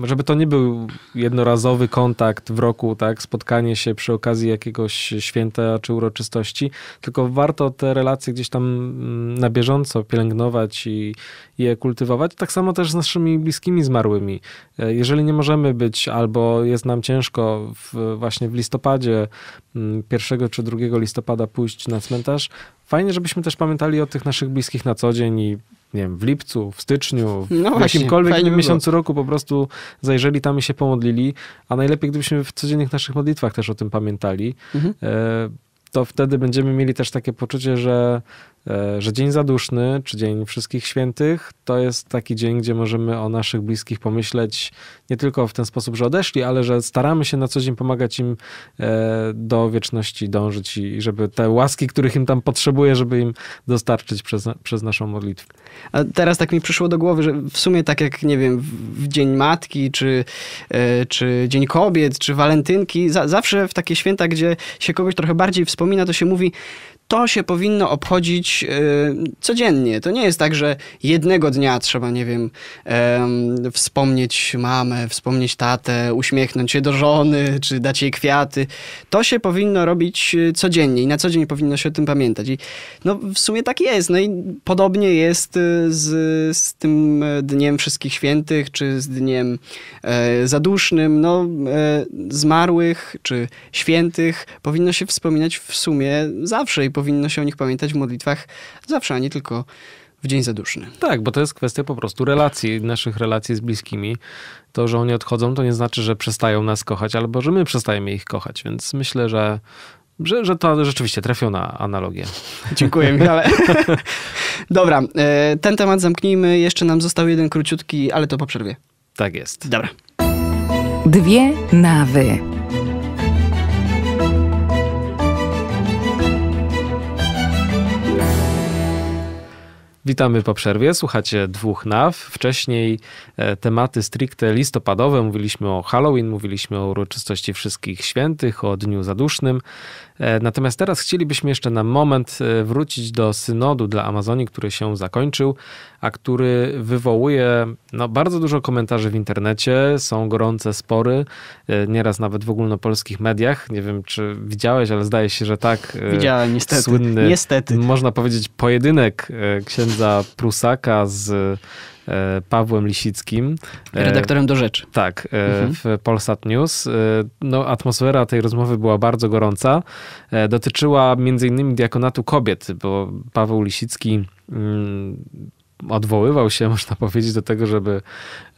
żeby to nie był jednorazowy kontakt w roku, tak, spotkanie się przy okazji jakiegoś święta czy uroczystości, tylko warto te relacje gdzieś tam mm, na bieżąco pielęgnować i je kultywować. Tak samo też z naszymi bliskimi zmarłymi. E, Jeżeli nie możemy być albo jest nam ciężko w, właśnie w listopadzie, mm, 1 czy 2 listopada pójść na cmentarz, fajnie, żebyśmy też pamiętali o tych naszych bliskich na co dzień i nie wiem, w lipcu, w styczniu, w No właśnie, jakimkolwiek innym miesiącu roku po prostu zajrzeli tam i się pomodlili, a najlepiej gdybyśmy w codziennych naszych modlitwach też o tym pamiętali. Mhm. E, to wtedy będziemy mieli też takie poczucie, że, że Dzień Zaduszny, czy Dzień Wszystkich Świętych, to jest taki dzień, gdzie możemy o naszych bliskich pomyśleć nie tylko w ten sposób, że odeszli, ale że staramy się na co dzień pomagać im e, do wieczności dążyć i żeby te łaski, których im tam potrzebuje, żeby im dostarczyć przez, przez naszą modlitwę. A teraz tak mi przyszło do głowy, że w sumie tak jak, nie wiem, w- w Dzień Matki, czy, e, czy Dzień Kobiet, czy Walentynki, za, zawsze w takie święta, gdzie się kogoś trochę bardziej wspomina, to się mówi, to się powinno obchodzić e, codziennie. To nie jest tak, że jednego dnia trzeba, nie wiem, em, wspomnieć mamę, wspomnieć tatę, uśmiechnąć się do żony, czy dać jej kwiaty. To się powinno robić e, codziennie i na co dzień powinno się o tym pamiętać. I no w sumie tak jest. No i podobnie jest e, z, z tym Dniem Wszystkich Świętych, czy z Dniem e, Zadusznym. No, e, zmarłych, czy świętych powinno się wspominać w sumie zawsze i powinno się o nich pamiętać w modlitwach zawsze, a nie tylko w Dzień Zaduszny. Tak, bo to jest kwestia po prostu relacji, naszych relacji z bliskimi. To, że oni odchodzą, to nie znaczy, że przestają nas kochać, albo że my przestajemy ich kochać, więc myślę, że, że, że to rzeczywiście trafiona analogia. Dziękuję, Michale. Dobra, e, ten temat zamknijmy. Jeszcze nam został jeden króciutki, ale to po przerwie. Tak jest. Dobra. Dwie nawy. Witamy po przerwie. Słuchacie dwóch NAW. Wcześniej e, tematy stricte listopadowe. Mówiliśmy o Halloween, mówiliśmy o uroczystości Wszystkich Świętych, o Dniu Zadusznym. E, natomiast teraz chcielibyśmy jeszcze na moment e, wrócić do synodu dla Amazonii, który się zakończył, a który wywołuje no, bardzo dużo komentarzy w internecie. Są gorące spory, e, nieraz nawet w ogólnopolskich mediach. Nie wiem, czy widziałeś, ale zdaje się, że tak. Widziałem, niestety. Słynny, Niestety. można powiedzieć, pojedynek księdza Prusaka z Pawłem Lisickim. E, Redaktorem do rzeczy. tak, e, Mhm. w Polsat News. E, No, atmosfera tej rozmowy była bardzo gorąca. E, Dotyczyła między innymi diakonatu kobiet, bo Paweł Lisicki mm, odwoływał się, można powiedzieć, do tego, żeby,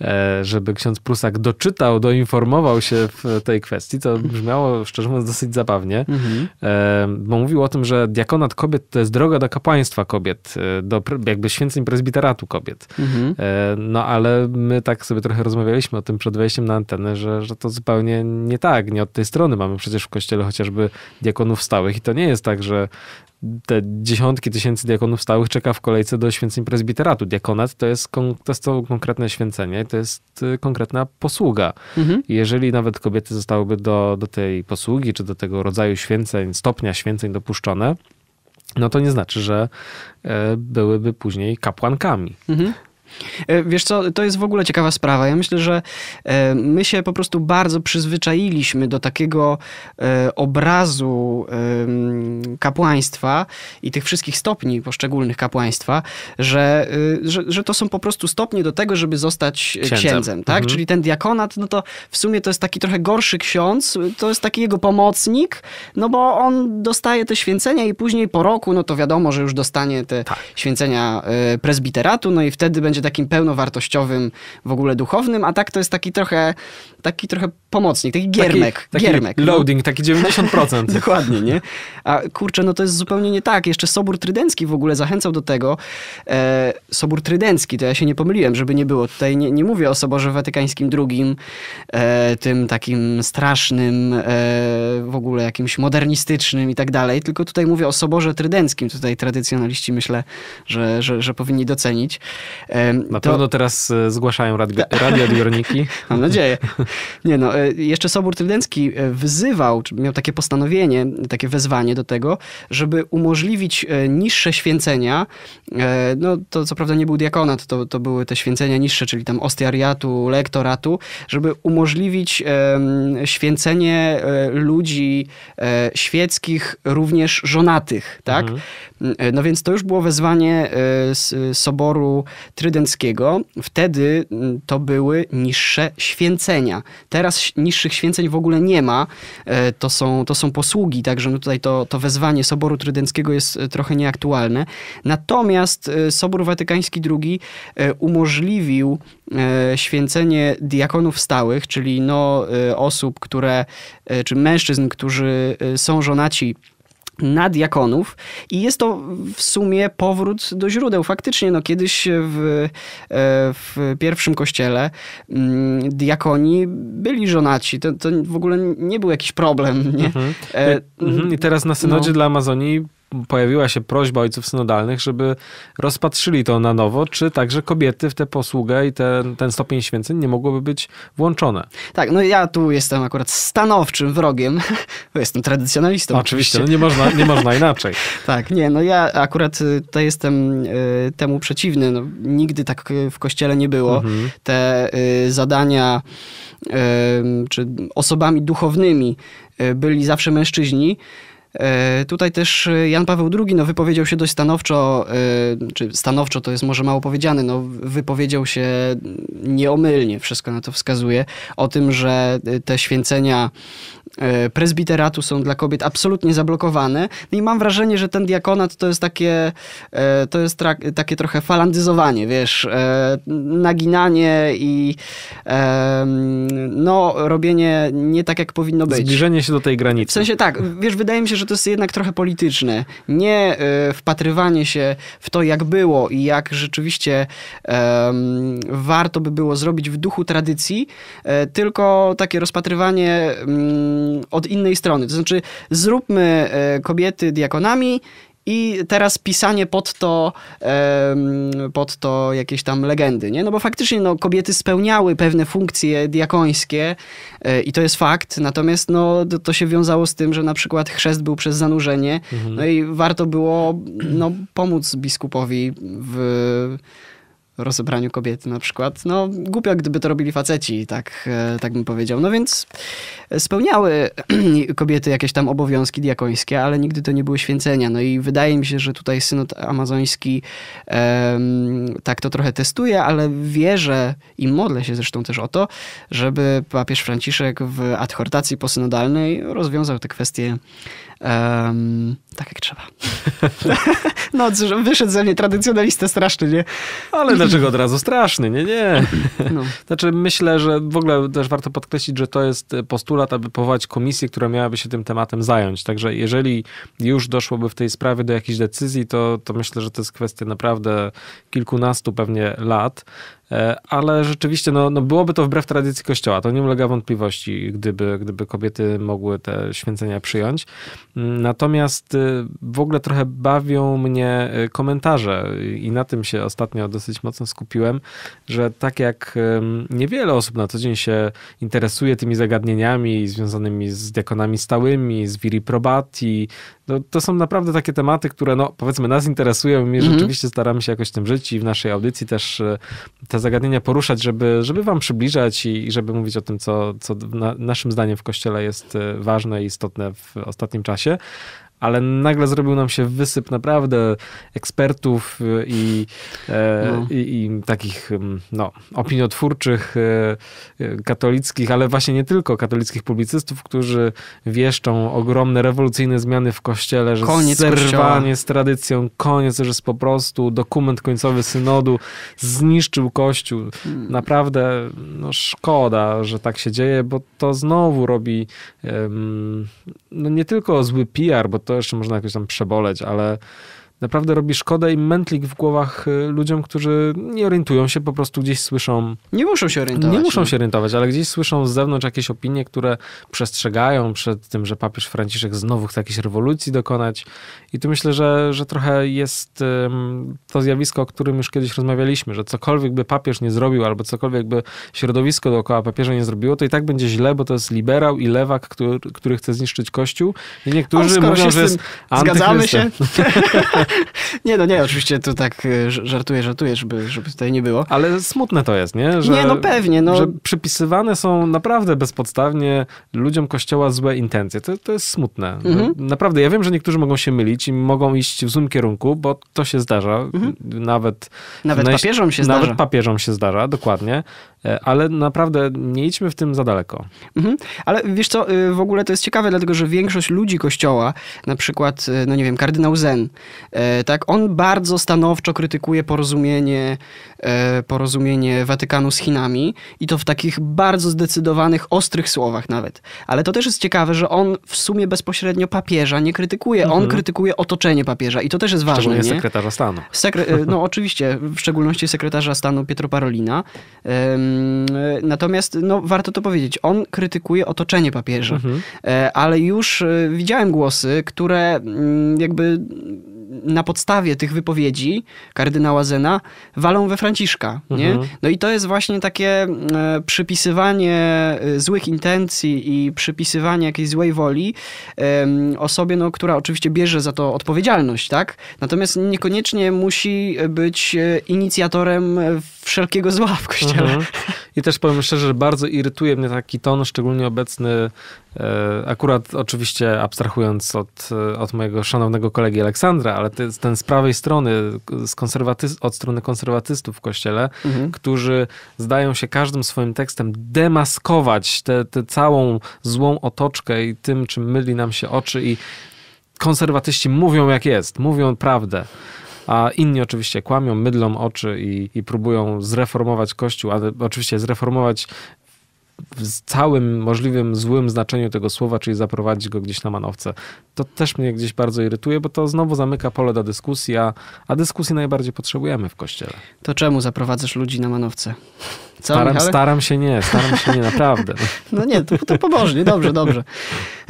e, żeby ksiądz Prusak doczytał, doinformował się w tej kwestii. To brzmiało, szczerze mówiąc, dosyć zabawnie. Mhm. E, bo mówił o tym, że diakonat kobiet to jest droga do kapłaństwa kobiet, e, do jakby święceń prezbiteratu kobiet. Mhm. No ale my tak sobie trochę rozmawialiśmy o tym przed wejściem na antenę, że, że to zupełnie nie tak, nie od tej strony. Mamy przecież w kościele chociażby diakonów stałych i to nie jest tak, że te dziesiątki tysięcy diakonów stałych czeka w kolejce do święceń prezbiteratu. Diakonat to jest, kon, to jest to konkretne święcenie, to jest y, konkretna posługa. Mhm. Jeżeli nawet kobiety zostałyby do, do tej posługi, czy do tego rodzaju święceń, stopnia święceń dopuszczone, no to nie znaczy, że e, byłyby później kapłankami. Mhm. E, Wiesz co, to jest w ogóle ciekawa sprawa. Ja myślę, że e, my się po prostu bardzo przyzwyczailiśmy do takiego e, obrazu kapłaństwa i tych wszystkich stopni poszczególnych kapłaństwa, że, że, że to są po prostu stopnie do tego, żeby zostać księdzem, Księdzem. tak? Mhm. Czyli ten diakonat, no to w sumie to jest taki trochę gorszy ksiądz, to jest taki jego pomocnik, no bo on dostaje te święcenia i później po roku, no to wiadomo, że już dostanie te Tak. święcenia prezbiteratu, no i wtedy będzie takim pełnowartościowym w ogóle duchownym, a tak to jest taki trochę, taki trochę pomocnik, taki giermek. Taki, taki giermek. no. loading, taki 90%. Dokładnie, nie? A kurczę, no to jest zupełnie nie tak. Jeszcze Sobór Trydencki w ogóle zachęcał do tego. E, Sobór Trydencki, to ja się nie pomyliłem, żeby nie było. Tutaj nie, nie mówię o Soborze Watykańskim II, e, tym takim strasznym, e, w ogóle jakimś modernistycznym i tak dalej, tylko tutaj mówię o Soborze Trydenckim. Tutaj tradycjonaliści myślę, że, że, że powinni docenić. E, Na to- pewno teraz e, zgłaszają radio, radioodbiorniki. Mam nadzieję. Nie no, e, jeszcze Sobór Trydencki e, wyzywał, czy miał takie postanowienie, takie wezwanie do tego, żeby umożliwić e, niższe święcenia. E, No to co prawda nie był diakonat, to, to były te święcenia niższe, czyli tam ostiariatu, lektoratu, żeby umożliwić święcenie ludzi świeckich, również żonatych, tak? Mhm. No więc to już było wezwanie z Soboru Trydenckiego. Wtedy to były niższe święcenia. Teraz niższych święceń w ogóle nie ma. E, To są, to są posługi, także no tutaj to, to wezwanie Soboru Trydenckiego jest e, trochę nieaktualne. Natomiast e, Sobór Watykański II umożliwił święcenie diakonów stałych, czyli no, osób, które, czy mężczyzn, którzy są żonaci na diakonów i jest to w sumie powrót do źródeł. Faktycznie, no kiedyś w, e, w pierwszym kościele mm, diakoni byli żonaci. To, to w ogóle nie był jakiś problem, nie? Mhm. E, Mhm. I teraz na synodzie no. dla Amazonii pojawiła się prośba ojców synodalnych, żeby rozpatrzyli to na nowo, czy także kobiety w tę posługę i ten, ten stopień święceń nie mogłoby być włączone. Tak, no ja tu jestem akurat stanowczym wrogiem, bo jestem tradycjonalistą. Oczywiście, no nie można, nie można inaczej. Tak, nie, no ja akurat y, tutaj jestem y, temu przeciwny. No, nigdy tak y, w kościele nie było. Mhm. Te y, zadania y, czy osobami duchownymi y, byli zawsze mężczyźni. E, Tutaj też e, Jan Paweł II no, wypowiedział się dość stanowczo, e, czy stanowczo to jest może mało powiedziane, no, wypowiedział się nieomylnie, wszystko na to wskazuje, o tym, że te święcenia prezbiteratu są dla kobiet absolutnie zablokowane. No i mam wrażenie, że ten diakonat to jest takie, e, to jest trak- takie trochę falandyzowanie, wiesz, e, naginanie i e, no, robienie nie tak, jak powinno być. Zbliżenie się do tej granicy. W sensie tak, wiesz, wydaje mi się, że to jest jednak trochę polityczne. Nie e, wpatrywanie się w to, jak było i jak rzeczywiście warto by było zrobić w duchu tradycji, e, tylko takie rozpatrywanie mm, od innej strony. To znaczy, zróbmy e, kobiety diakonami i teraz pisanie pod to, pod to jakieś tam legendy, nie? No bo faktycznie no, kobiety spełniały pewne funkcje diakońskie e, i to jest fakt, natomiast no, to, to się wiązało z tym, że na przykład chrzest był przez zanurzenie, no i warto było no, pomóc biskupowi w rozebraniu kobiety na przykład. No głupio, gdyby to robili faceci, tak, e, tak bym powiedział. No więc spełniały kobiety jakieś tam obowiązki diakońskie, ale nigdy to nie były święcenia. No i wydaje mi się, że tutaj synod amazoński tak to trochę testuje, ale wierzę i modlę się zresztą też o to, żeby papież Franciszek w adhortacji posynodalnej rozwiązał te kwestie em, tak jak trzeba. no, wyszedł ze mnie tradycjonalista straszny, nie? Ale dlaczego od razu straszny? Nie, nie. No. Znaczy myślę, że w ogóle też warto podkreślić, że to jest postulat, aby powołać komisję, która miałaby się tym tematem zająć. Także jeżeli już doszłoby w tej sprawie do jakiejś decyzji, to, to myślę, że to jest kwestia naprawdę kilkunastu pewnie lat. E, Ale rzeczywiście no, no byłoby to wbrew tradycji Kościoła. To nie ulega wątpliwości, gdyby, gdyby kobiety mogły te święcenia przyjąć. Mm, Natomiast y, w ogóle trochę bawią mnie y, komentarze i na tym się ostatnio dosyć mocno skupiłem, że tak jak niewiele osób na co dzień się interesuje tymi zagadnieniami związanymi z diakonami stałymi, z viri probati, no, to są naprawdę takie tematy, które no, powiedzmy nas interesują i my Mhm. rzeczywiście staramy się jakoś tym żyć i w naszej audycji też y, te zagadnienia poruszać, żeby, żeby wam przybliżać i, i żeby mówić o tym, co, co na, naszym zdaniem w Kościele jest y, ważne i istotne w ostatnim czasie. Ale nagle zrobił nam się wysyp naprawdę ekspertów y, i, e, No. i, i takich ym, no, opiniotwórczych e, e, katolickich, ale właśnie nie tylko katolickich publicystów, którzy wieszczą ogromne rewolucyjne zmiany w kościele, że Koniec zerwanie Kościoła. z tradycją, koniec, że jest po prostu dokument końcowy synodu zniszczył kościół. Hmm. Naprawdę no, szkoda, że tak się dzieje, bo to znowu robi no nie tylko zły PR, bo to jeszcze można jakoś tam przeboleć, ale naprawdę robi szkodę i mętlik w głowach y, ludziom, którzy nie orientują się, po prostu gdzieś słyszą Nie muszą się orientować. nie muszą no. się orientować, ale gdzieś słyszą z zewnątrz jakieś opinie, które przestrzegają przed tym, że papież Franciszek znowu chce jakiejś rewolucji dokonać. I tu myślę, że, że trochę jest to zjawisko, o którym już kiedyś rozmawialiśmy, że cokolwiek by papież nie zrobił, albo cokolwiek by środowisko dookoła papieża nie zrobiło, to i tak będzie źle, bo to jest liberał i lewak, który, który chce zniszczyć Kościół. I niektórzy mówią, że jest Zgadzamy się? nie, no nie, oczywiście tu tak e, żartuję, żartuję, żeby, żeby tutaj nie było. Ale smutne to jest, nie? Że, Nie, no pewnie, no. Że przypisywane są naprawdę bezpodstawnie ludziom kościoła złe intencje. To, to jest smutne. Mhm. Naprawdę, ja wiem, że niektórzy mogą się mylić i mogą iść w złym kierunku, bo to się zdarza. Nawet, Nawet najś- papieżom się Nawet zdarza. papieżom się zdarza, dokładnie. E, Ale naprawdę nie idźmy w tym za daleko. Mhm. Ale wiesz co, y, w ogóle to jest ciekawe, dlatego że większość ludzi kościoła, na przykład, y, no nie wiem, kardynał Zen, e, tak, on bardzo stanowczo krytykuje porozumienie, e, porozumienie Watykanu z Chinami i to w takich bardzo zdecydowanych, ostrych słowach nawet. Ale to też jest ciekawe, że on w sumie bezpośrednio papieża nie krytykuje, on krytykuje otoczenie papieża i to też jest ważne, Szczególnie nie? sekretarza stanu. Sekre- no oczywiście, w szczególności sekretarza stanu Pietro Parolina. E, natomiast no, warto to powiedzieć, on krytykuje otoczenie papieża, E, ale już e, widziałem głosy, które mm, jakby na podstawie tych wypowiedzi kardynała Zena walą we Franciszka. Nie? Mhm. No i to jest właśnie takie e, przypisywanie e, złych intencji i przypisywanie jakiejś złej woli osobie, no, która oczywiście bierze za to odpowiedzialność, tak? Natomiast niekoniecznie musi być e, inicjatorem wszelkiego zła w kościele. Mhm. I też powiem szczerze, że bardzo irytuje mnie taki ton, szczególnie obecny, akurat oczywiście abstrahując od, od mojego szanownego kolegi Aleksandra, ale te, ten z prawej strony, z konserwaty- od strony konserwatystów w kościele, Mhm. którzy zdają się każdym swoim tekstem demaskować tę tę całą złą otoczkę i tym, czym myli nam się oczy i konserwatyści mówią jak jest, mówią prawdę. A inni oczywiście kłamią, mydlą oczy i, i próbują zreformować Kościół, ale oczywiście zreformować w całym możliwym złym znaczeniu tego słowa, czyli zaprowadzić go gdzieś na manowce. To też mnie gdzieś bardzo irytuje, bo to znowu zamyka pole do dyskusji, a, a dyskusji najbardziej potrzebujemy w Kościele. To czemu zaprowadzasz ludzi na manowce? Co, Staram, Michale? staram się nie, staram się nie, naprawdę. No nie, to, to pobożnie, dobrze, dobrze.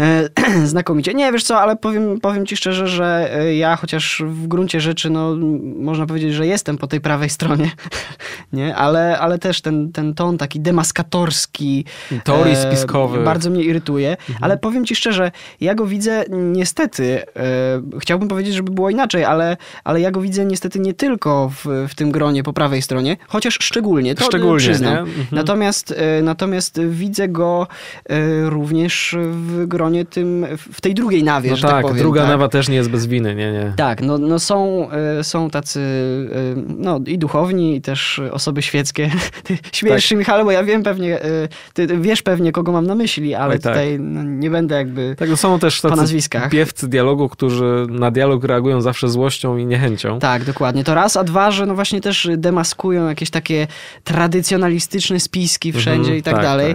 E, znakomicie. Nie, wiesz co, ale powiem, powiem ci szczerze, że e, ja chociaż w gruncie rzeczy, no można powiedzieć, że jestem po tej prawej stronie, nie? Ale, ale też ten, ten ton taki demaskatorski, Teorii e, spiskowy. bardzo mnie irytuje. Ale powiem ci szczerze, ja go widzę niestety, chciałbym powiedzieć, żeby było inaczej, ale, ale ja go widzę niestety nie tylko w, w tym gronie po prawej stronie, chociaż szczególnie, to Szczególnie, nie? Mhm. Natomiast, e, natomiast widzę go e, również w gronie tym, w tej drugiej nawie, No tak, tak, powiem. druga tak? nawa też nie jest bez winy, nie, nie. Tak, no, no są, e, są tacy no, i duchowni, i też osoby świeckie. Ty śmiejesz Tak. się, Michale, bo ja wiem pewnie, ty wiesz pewnie, kogo mam na myśli, ale Oj, tak. tutaj no, nie będę jakby Tak, no są też po tacy nazwiskach. piewcy dialogu, którzy na dialog reagują zawsze złością i niechęcią. Tak, dokładnie. To raz, a dwa, że no właśnie też demaskują jakieś takie tradycjonalistyczne spiski wszędzie Mhm, i tak, dalej.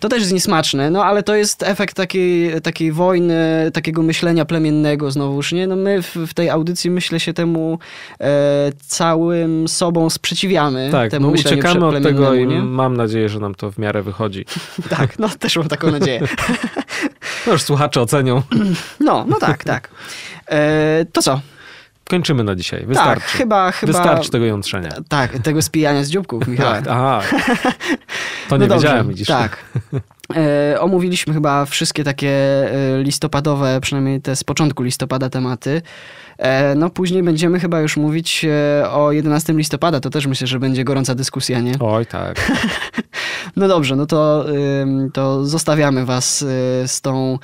To też jest niesmaczne, no ale to jest efekt takiej, takiej wojny, takiego myślenia plemiennego znowuż, nie? No my w, w tej audycji, myślę, się temu e, całym sobą sprzeciwiamy. Tak, temu no uciekamy od tego i nie? mam nadzieję, że nam to w miarę wychodzi. Tak, no też mam taką nadzieję. No już słuchacze ocenią. No, no tak, tak. E, to co? Kończymy na dzisiaj. Tak, Wystarczy. chyba, chyba... Wystarczy tego jątrzenia. Tak, tego spijania z dzióbków, Michał. Tak, aha. To nie no wiedziałem, widzisz. Tak. E, omówiliśmy chyba wszystkie takie e, listopadowe, przynajmniej te z początku listopada tematy. E, no później będziemy chyba już mówić o 11 listopada, to też myślę, że będzie gorąca dyskusja, nie? Oj, tak. No dobrze, no to, to zostawiamy was z tą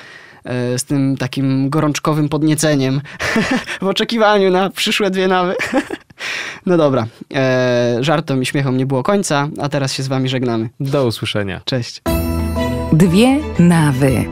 z tym takim gorączkowym podnieceniem w oczekiwaniu na przyszłe dwie nawy. No dobra, e, żartom i śmiechom nie było końca, a teraz się z wami żegnamy. Do usłyszenia. Cześć. Dwie nawy.